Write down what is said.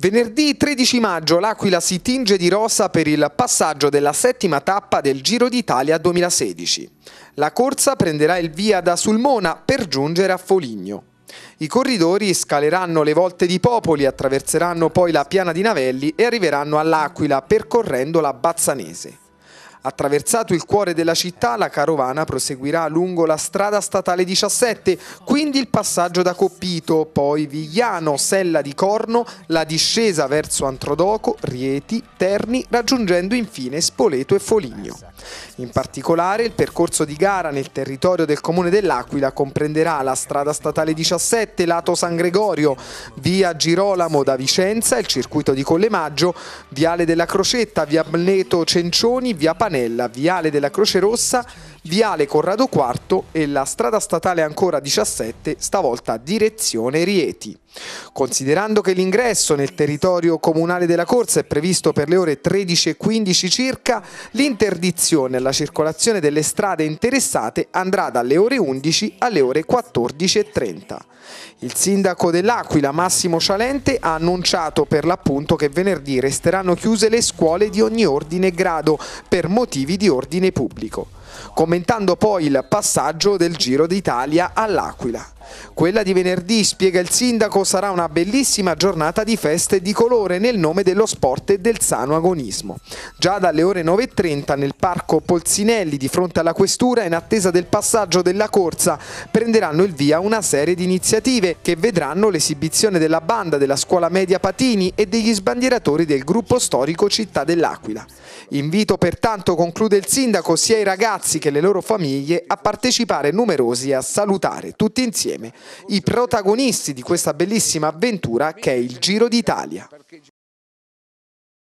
Venerdì 13 maggio l'Aquila si tinge di rosa per il passaggio della settima tappa del Giro d'Italia 2016. La corsa prenderà il via da Sulmona per giungere a Foligno. I corridori scaleranno le volte di Popoli, attraverseranno poi la piana di Navelli e arriveranno all'Aquila percorrendo la Bazzanese. Attraversato il cuore della città, la carovana proseguirà lungo la strada statale 17, quindi il passaggio da Coppito, poi Vigliano, Sella di Corno, la discesa verso Antrodoco, Rieti, Terni, raggiungendo infine Spoleto e Foligno. In particolare il percorso di gara nel territorio del comune dell'Aquila comprenderà la strada statale 17 lato San Gregorio, via Girolamo da Vicenza, il circuito di Collemaggio, viale della Crocetta, via Bneto Cencioni, via Panello Campanella, Viale della Croce Rossa, Viale Corrado IV e la strada statale ancora 17, stavolta direzione Rieti. Considerando che l'ingresso nel territorio comunale della corsa è previsto per le ore 13.15 circa, l'interdizione alla circolazione delle strade interessate andrà dalle ore 11 alle ore 14.30. Il sindaco dell'Aquila, Massimo Cialente, ha annunciato per l'appunto che venerdì resteranno chiuse le scuole di ogni ordine e grado per motivi di ordine pubblico, commentando poi il passaggio del Giro d'Italia all'Aquila. Quella di venerdì, spiega il sindaco, sarà una bellissima giornata di feste di colore nel nome dello sport e del sano agonismo. Già dalle ore 9.30 nel parco Polsinelli di fronte alla questura, in attesa del passaggio della corsa, prenderanno il via una serie di iniziative che vedranno l'esibizione della banda della scuola media Patini e degli sbandieratori del gruppo storico Città dell'Aquila. Invito pertanto, conclude il sindaco, sia i ragazzi che le loro famiglie a partecipare numerosi e a salutare tutti insieme i protagonisti di questa bellissima avventura che è il Giro d'Italia.